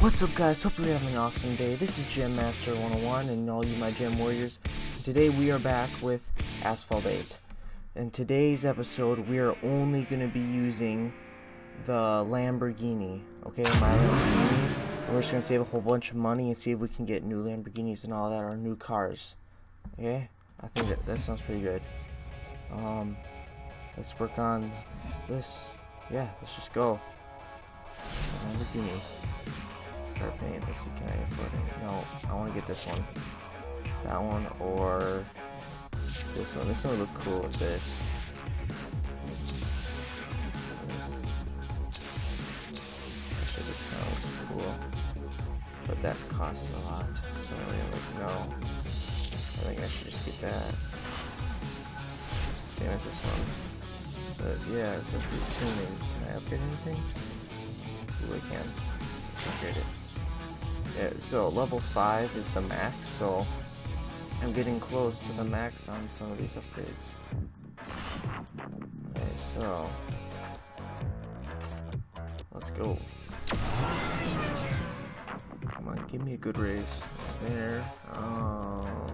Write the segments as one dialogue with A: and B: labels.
A: What's up guys, hope you're having an awesome day. This is Jem Master 101 and all you my gem warriors. Today we are back with Asphalt 8. In today's episode we are only going to be using the Lamborghini. Okay, my Lamborghini. We're just going to save a whole bunch of money and see if we can get new Lamborghinis and all that, or new cars. Okay, I think that, that sounds pretty good. Um, let's work on this. Yeah, let's just go. Lamborghini. Start paying. Let's I? No, I want to get this one. That one or this one. This one would look cool with this. Actually, this kind of looks cool. But that costs a lot. So, yeah, like, no. I think I should just get that. Same as this one. But, yeah, so let's tuning. Can I upgrade anything? Ooh, I can. Upgrade it. Yeah, so level 5 is the max, so I'm getting close to the max on some of these upgrades. Okay, so let's go. Come on, give me a good race. There. Oh.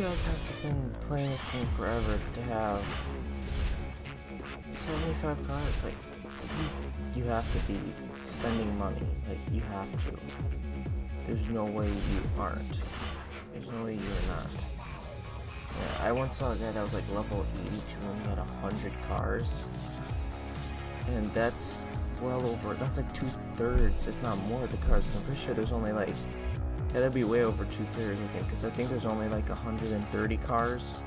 A: Guys must have been playing this game forever to have 75 cars. Like, you, have to be spending money. Like, you have to. There's no way you aren't. There's no way you're not. Yeah, I once saw a guy that was like level 82 and he had 100 cars. And that's well over, that's like two thirds, if not more, of the cars. I'm pretty sure there's only like that'd be way over two thirds, I think, because I think there's only like 130 cars.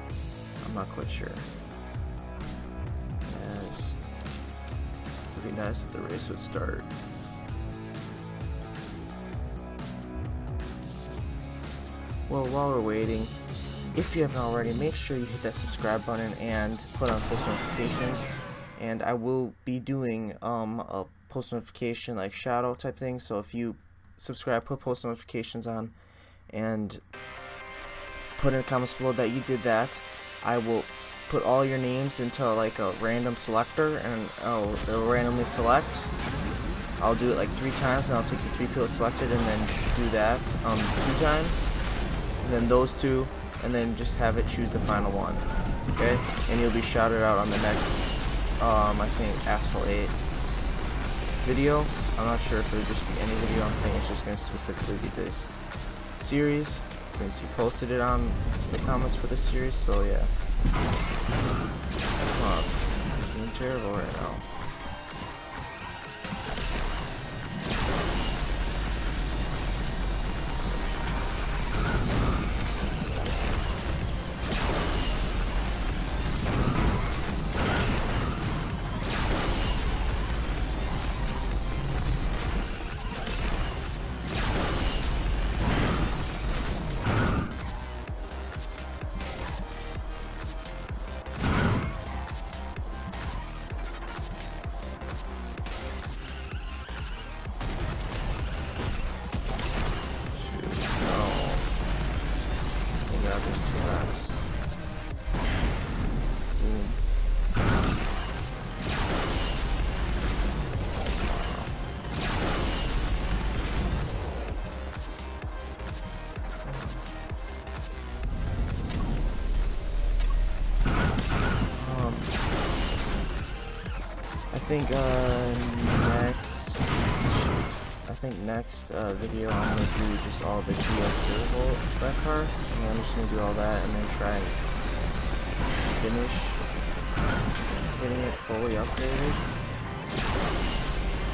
A: I'm not quite sure. Yeah, it would be nice if the race would start. Well, while we're waiting, if you haven't already, make sure you hit that subscribe button and put on post notifications. And I will be doing um, a post notification like shadow type thing. So if you subscribe, put post notifications on, and put in the comments below that you did that. I will put all your names into like a random selector, and oh, it'll randomly select. I'll do it like three times, and I'll take the three people selected, and then do that um, two times, and then those two, and then just have it choose the final one. Okay, and you'll be shouted out on the next, um, I think, Asphalt 8 video. I'm not sure if it would just be any video. I think it's just going to specifically be this series since you posted it on the comments for this series. So yeah. I'm terrible right now. Think uh, next, shoot, I think next uh, video I'm gonna do just all the DS Survolt that car, and I'm just gonna do all that and then try finish getting it fully upgraded.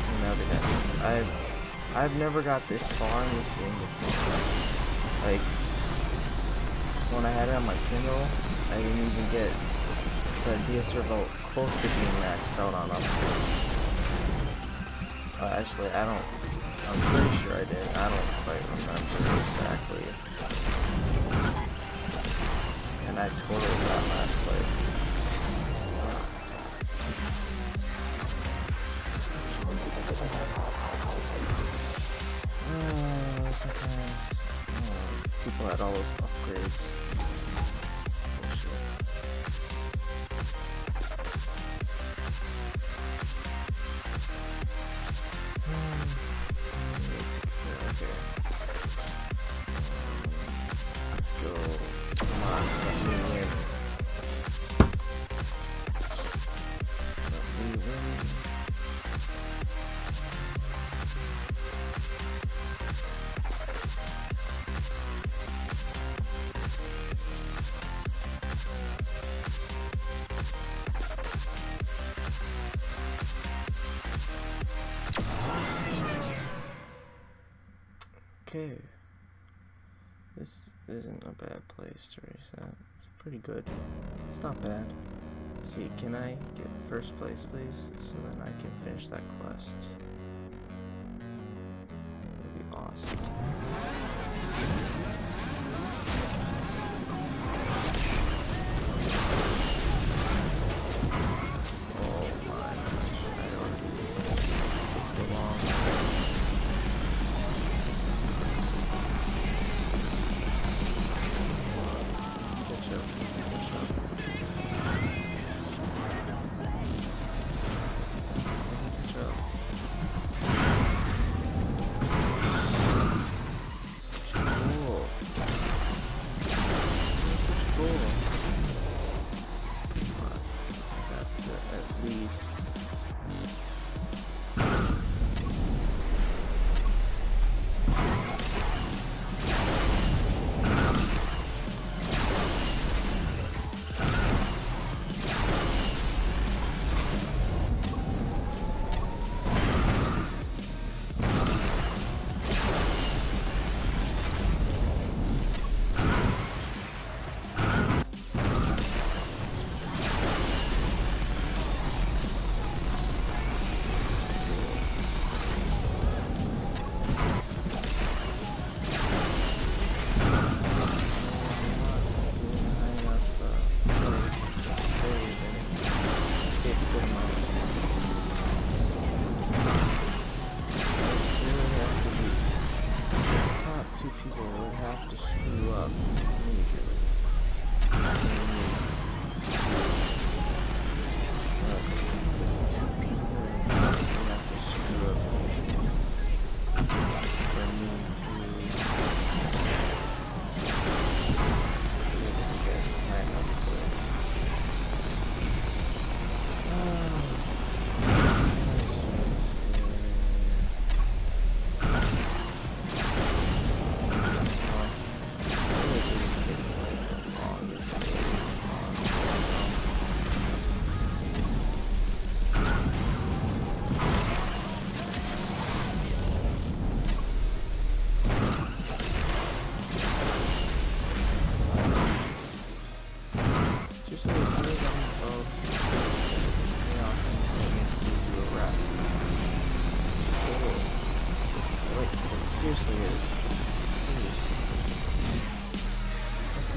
A: And that'll be next. I've I've never got this far in this game before. Like when I had it on my Kindle, I didn't even get the DS Survolt close to being maxed out on upgrades. Uh, actually, I don't. I'm pretty sure I did. I don't quite remember exactly. And I totally got last place. Uh, sometimes um, people had all those upgrades. Place to race at. It's pretty good. It's not bad. Let's see, can I get first place, please? So then I can finish that quest.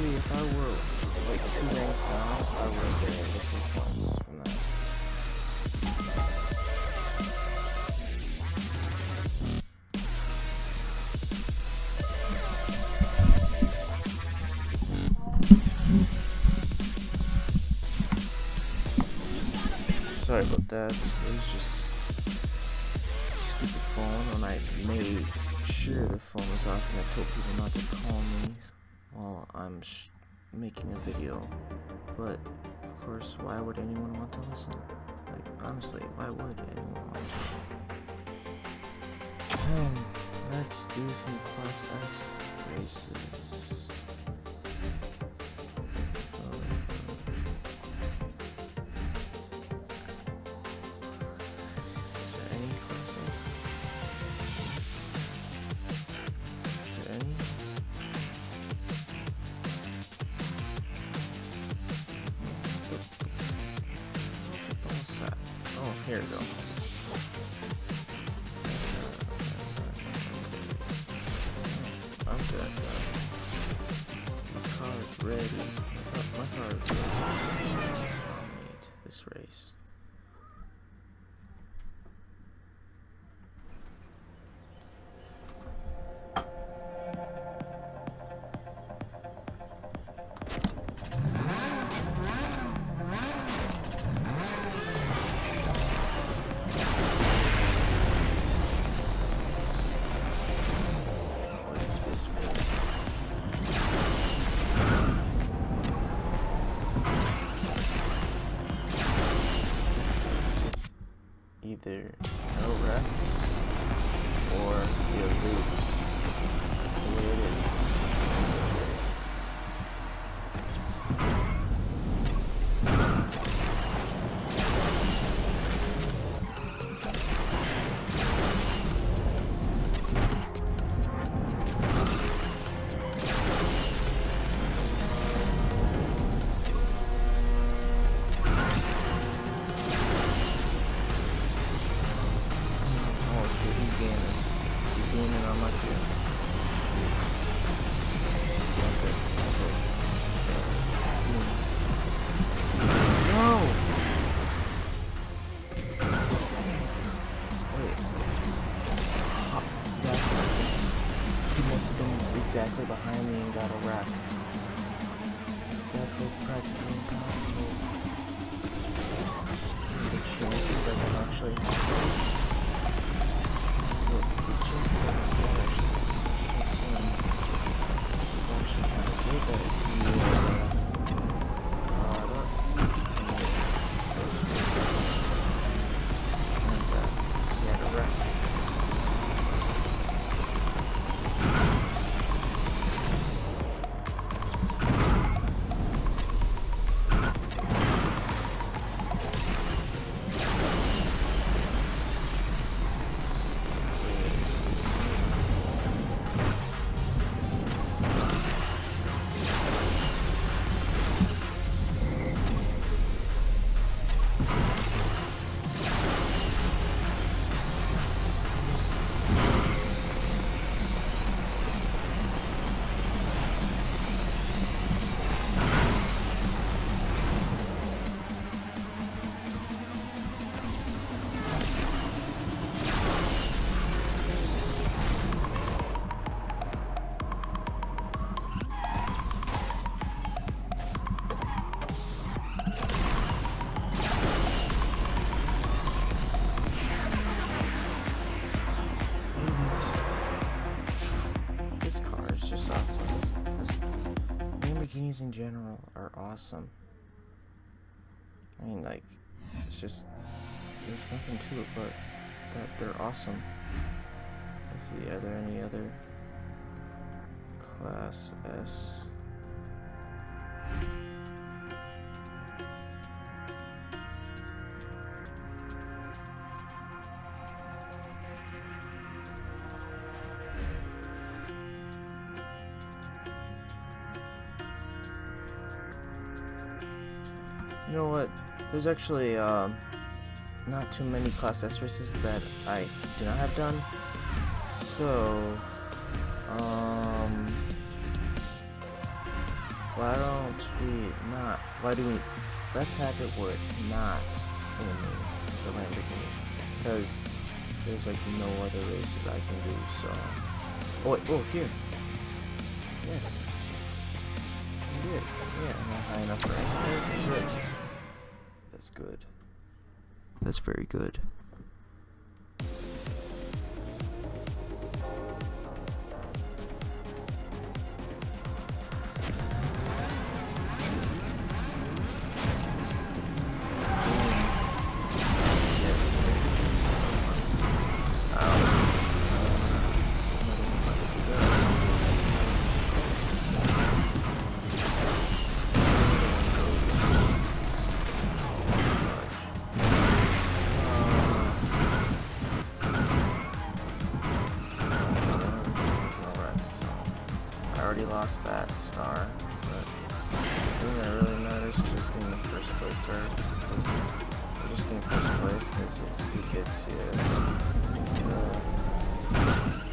A: If I were like two ranks down, I would have been missing points from that. Sorry about that. It was just stupid phone when I made sure the phone was off and I told people not to call me while I'm making a video. But, of course, why would anyone want to listen? Like, honestly, why would anyone want to? Um, let's do some Class S races. My car is ready. My car is ready. Dominate this race. how much you. General are awesome. I mean, like, it's just there's nothing to it but that they're awesome. Let's see, are there any other Class S? You know what? There's actually um, not too many Class S races that I do not have done. So, um, why don't we not? Why do we? Let's have it where it's not only the Lamborghini, because there's like no other races I can do. So, oh wait, oh here, yes, did. Yeah, am high enough for? Good. That's good. That's very good. Because we're just getting first place because he gets you. Uh,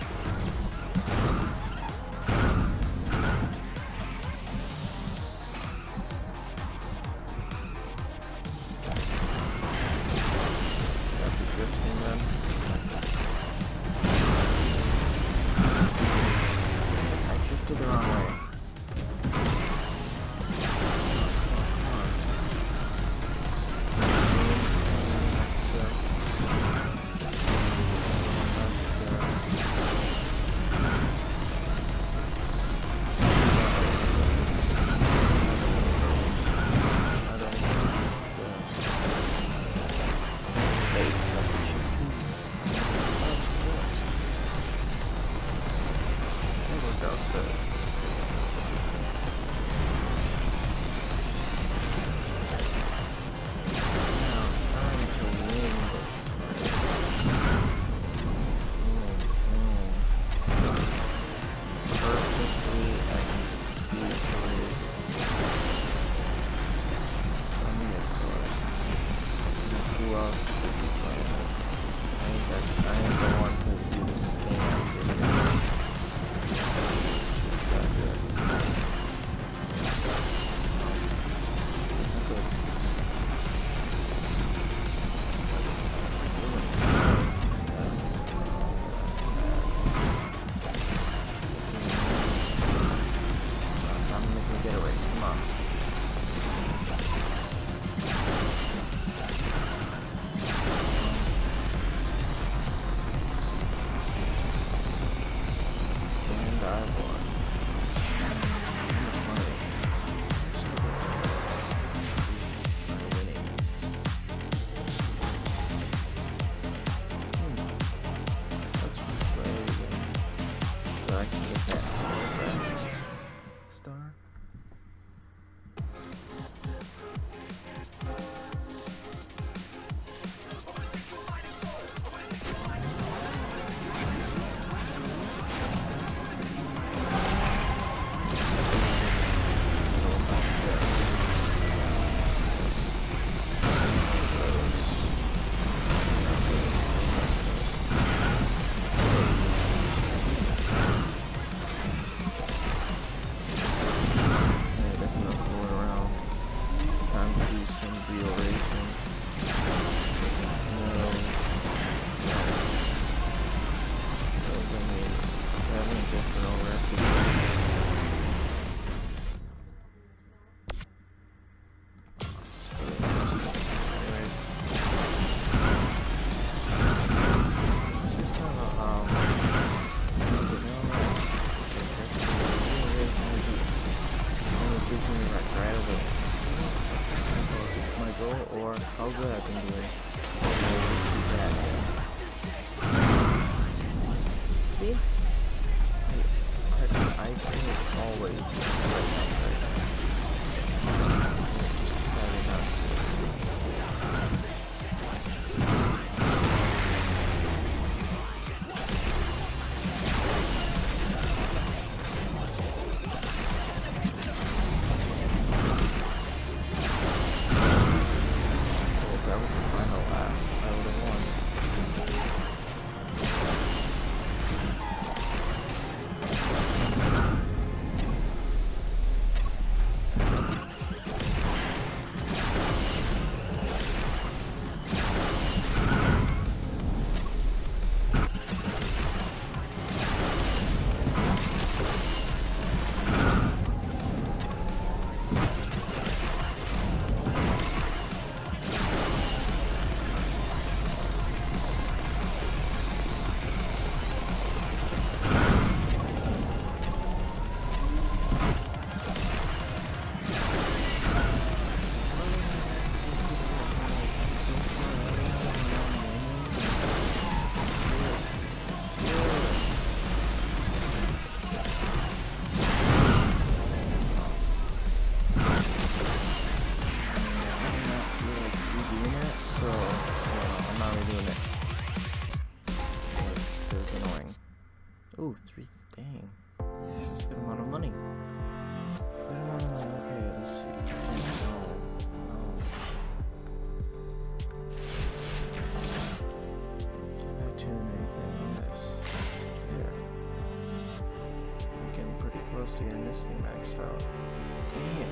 A: to getting this thing maxed out. It.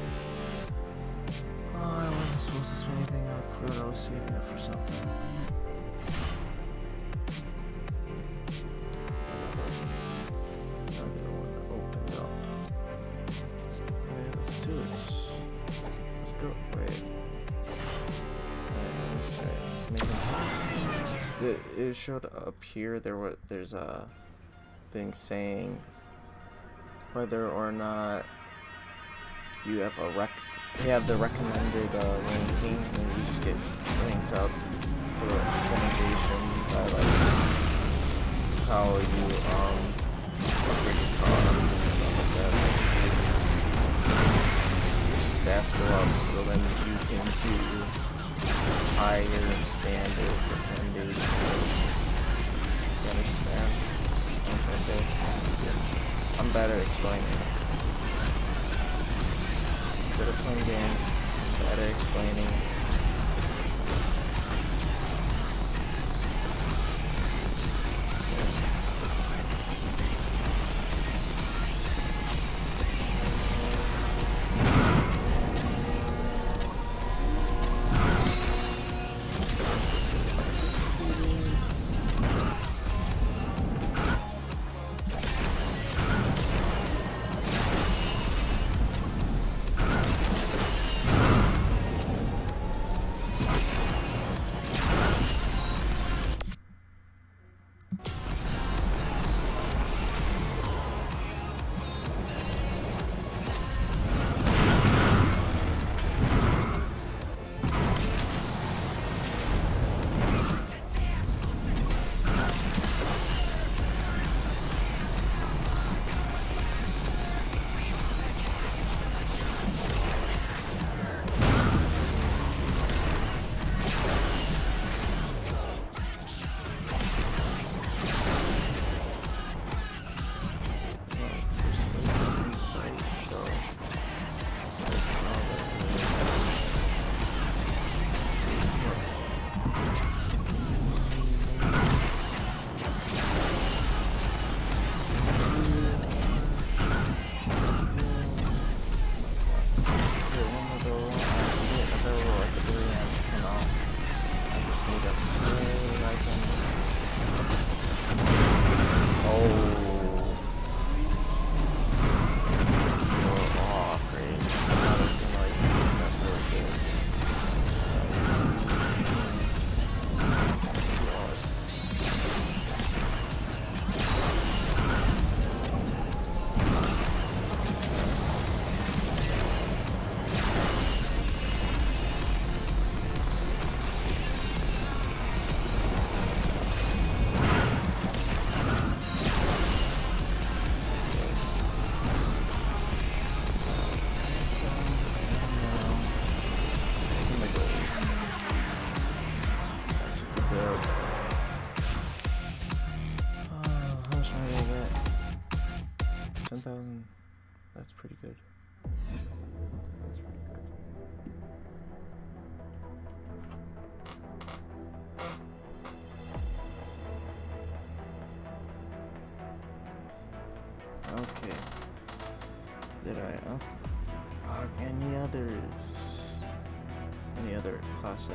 A: Oh, I wasn't supposed to spend anything. out I forgot I was saving it for something. It, it showed up here. There was there's a thing saying whether or not you have a rec you have the recommended uh, ranking and you just get ranked up for recommendation by like how you um upgrade your car and stuff like that. Your stats go up so then you can do higher standard recommendations. You understand? I'm bad at explaining. Good at playing games, bad at explaining. 10,000. That's pretty good. That's pretty good. Okay. Did I up uh, any others? Any other class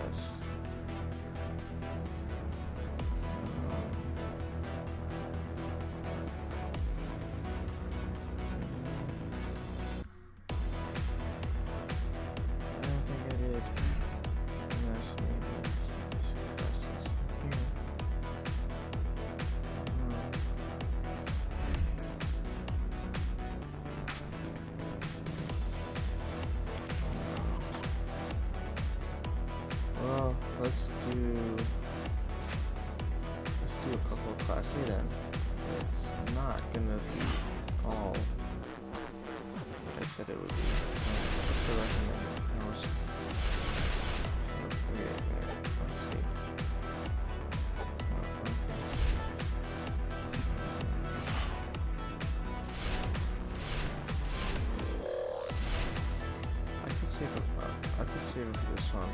A: save. Uh, I could save it for this one.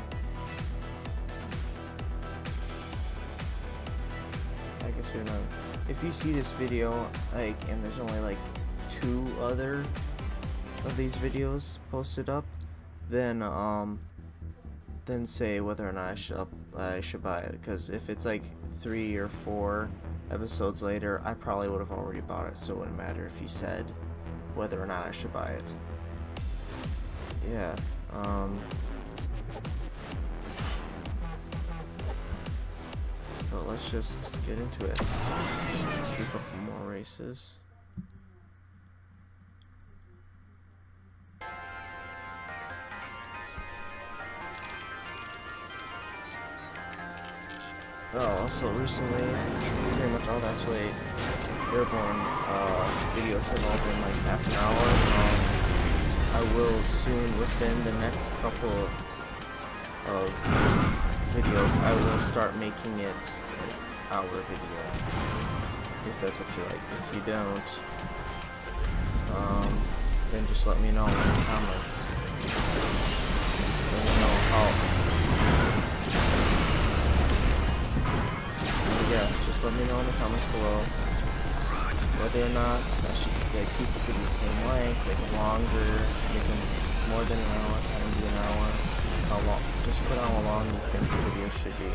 A: I guess you know. If you see this video, like, and there's only like two other of these videos posted up, then um, then say whether or not I should up, I should buy it. Because if it's like three or four episodes later, I probably would have already bought it, so it wouldn't matter if you said whether or not I should buy it. Yeah. Um. So let's just get into it. Do a couple more races. Oh, also recently, pretty much all that's way airborne uh, videos have all been like half an hour. Um, I will soon, within the next couple of videos, I will start making it an hour video. If that's what you like. If you don't, um, then just let me know in the comments. Let me know how. Yeah, just let me know in the comments below whether or not I should like, keep the video the same length, like longer, make them more than an hour, have them be an hour. How long? Just put on how long you think the video should be,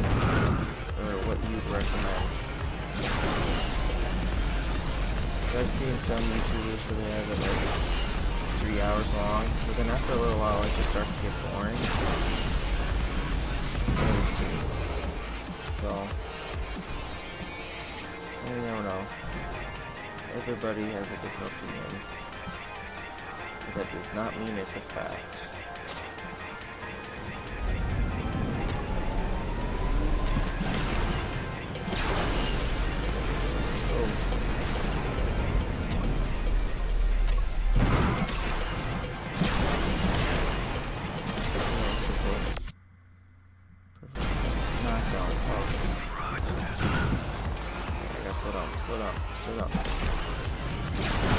A: or what you'd recommend. I've seen some YouTubers where they have it like three hours long, but then after a little while it just starts to get boring. So, you never know. Everybody has a different opinion. But that does not mean it's a fact. Slow down, slow down. Thank you.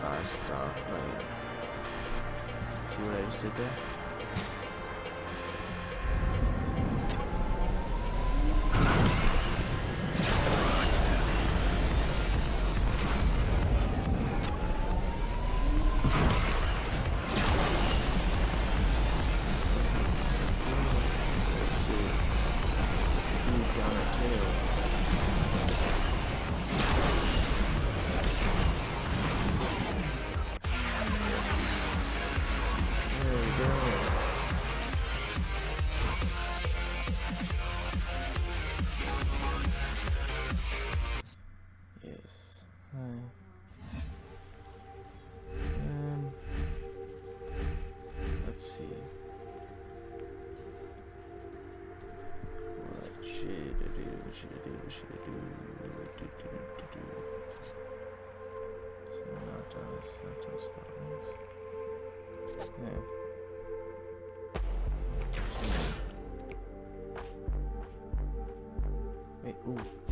A: Five star player. See what I just did there? Ooh,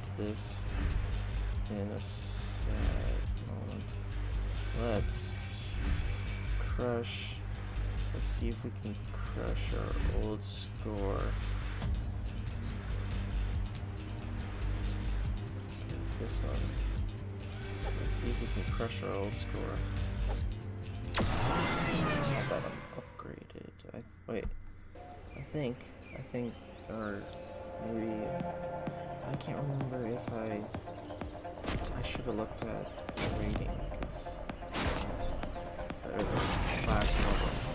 A: end this in a sad moment. Let's crush. Let's see if we can crush our old score. It's this one. Let's see if we can crush our old score. Not that I'm upgraded. I wait. I think. I think. Or maybe. I can't remember if I. I should have looked at the rating because the, class level.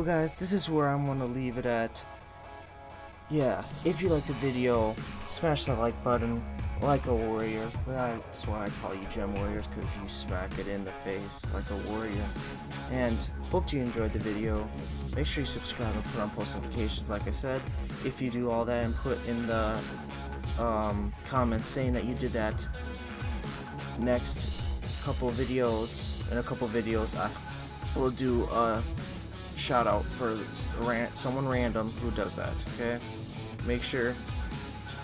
A: Well, guys, this is where I'm gonna leave it at. Yeah, if you like the video, smash that like button, like a warrior. That's why I call you Jem warriors, because you smack it in the face like a warrior. And hope you enjoyed the video. Make sure you subscribe and put on post notifications, like I said. If you do all that and put in the um, comments saying that you did that, next couple videos, in a couple videos, I will do a shout out for ran- someone random who does that. Okay, make sure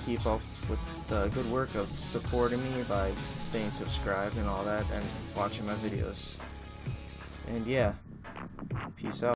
A: keep up with the good work of supporting me by staying subscribed and all that, and watching my videos. And yeah, peace out.